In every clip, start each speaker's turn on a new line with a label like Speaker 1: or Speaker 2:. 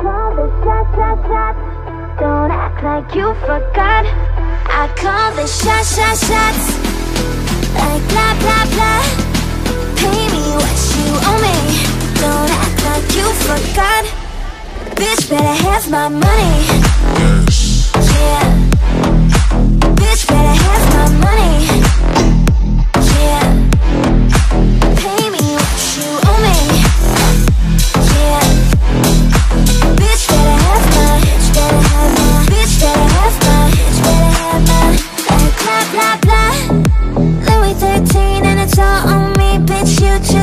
Speaker 1: call the shot, shot, shot. Don't act like you forgot. I call the shot, shot, shots. Like blah, blah, blah. Pay me what you owe me. Don't act like you forgot. Bitch, better have my money. Yeah.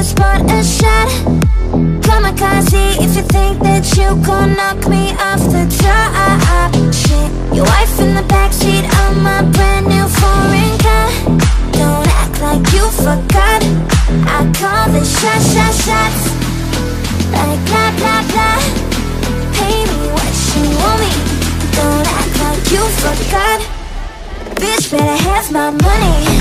Speaker 1: Just bought a shot Kamikaze if you think that you gon' knock me off the top. Shit, your wife in the backseat of my brand new foreign car. Don't act like you forgot. I call the shot, shot, shots Like blah, blah, blah. Pay me what you owe me. Don't act like you forgot. Bitch better have my money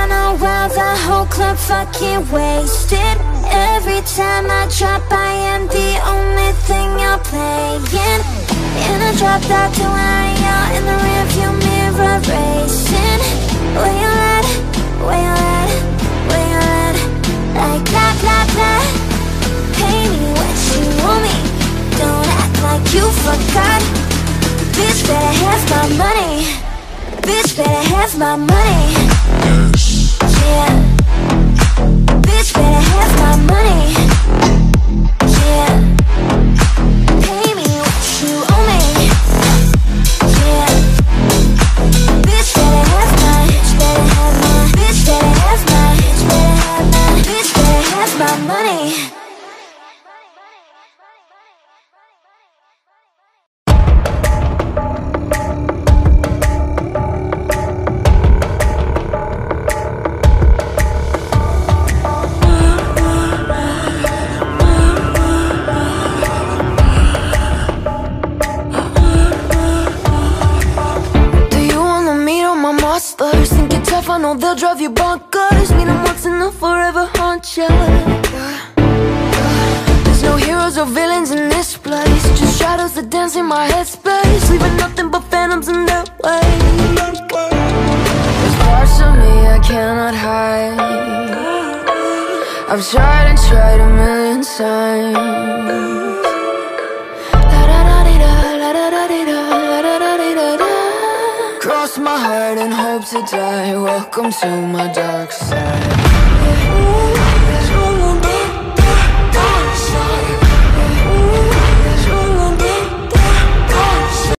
Speaker 1: Rihanna while the whole club fucking wasted. Every time I drop I am the only thing you're playing. In a drop top to where you're in the rearview mirror racing. Where you at? Where you at? Where you at? Like blah blah blah Pay me what you owe me. Don't act like you forgot. Bitch better have my money. Bitch better have my money Yeah. Bitch better have
Speaker 2: know they'll drive you bonkers. Meet them once and they'll forever haunt you There's no heroes or villains in this place. Just shadows that dance in my headspace. Leaving nothing but phantoms in their way There's parts of me I cannot hide. I've tried and tried a million Cross my heart and hope to die. Welcome to my dark side